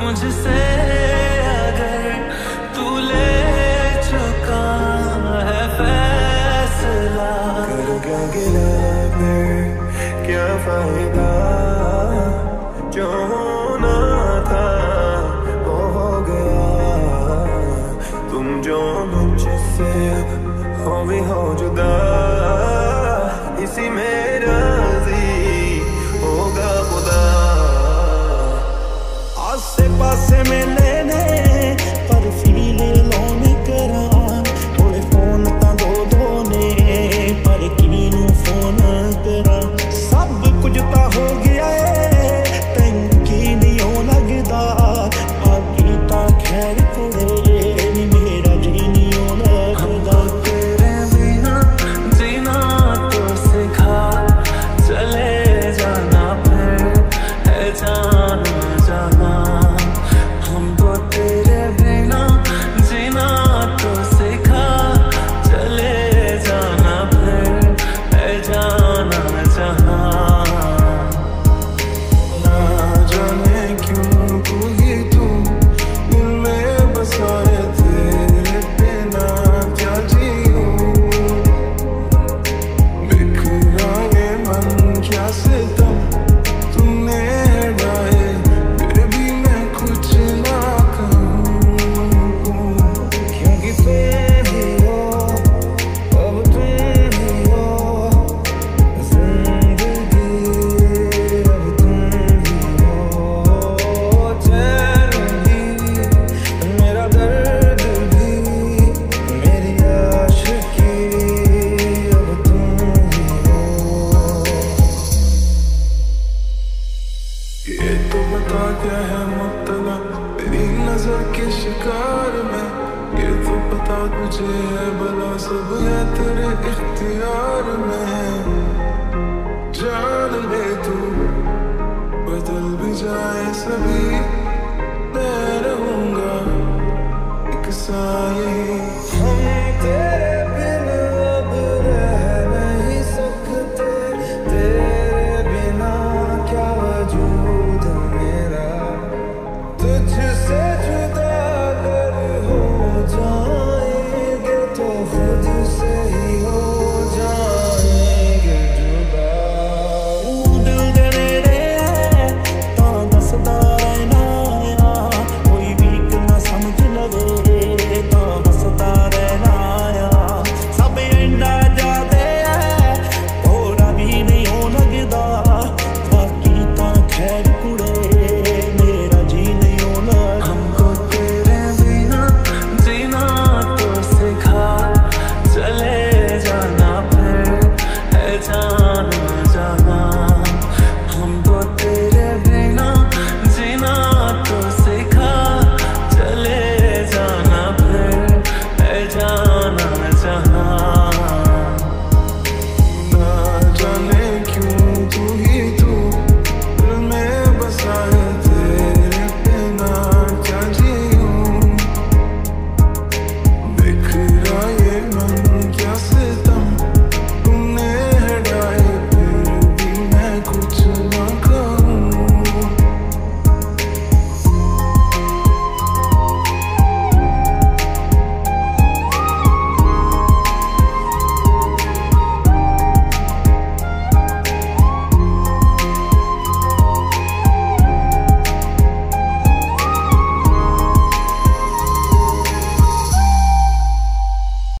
मुझसे अगर तू ले चुका है फैसला। क्या गिला फिर क्या फ़ायदा? जो होना था, वो हो गया। तुम जो मुझसे हो भी हो जुदा। इसी में बात मुझे है भला सब है तेरे इख्तियार में है जान ले तू बदल भी जाए सभी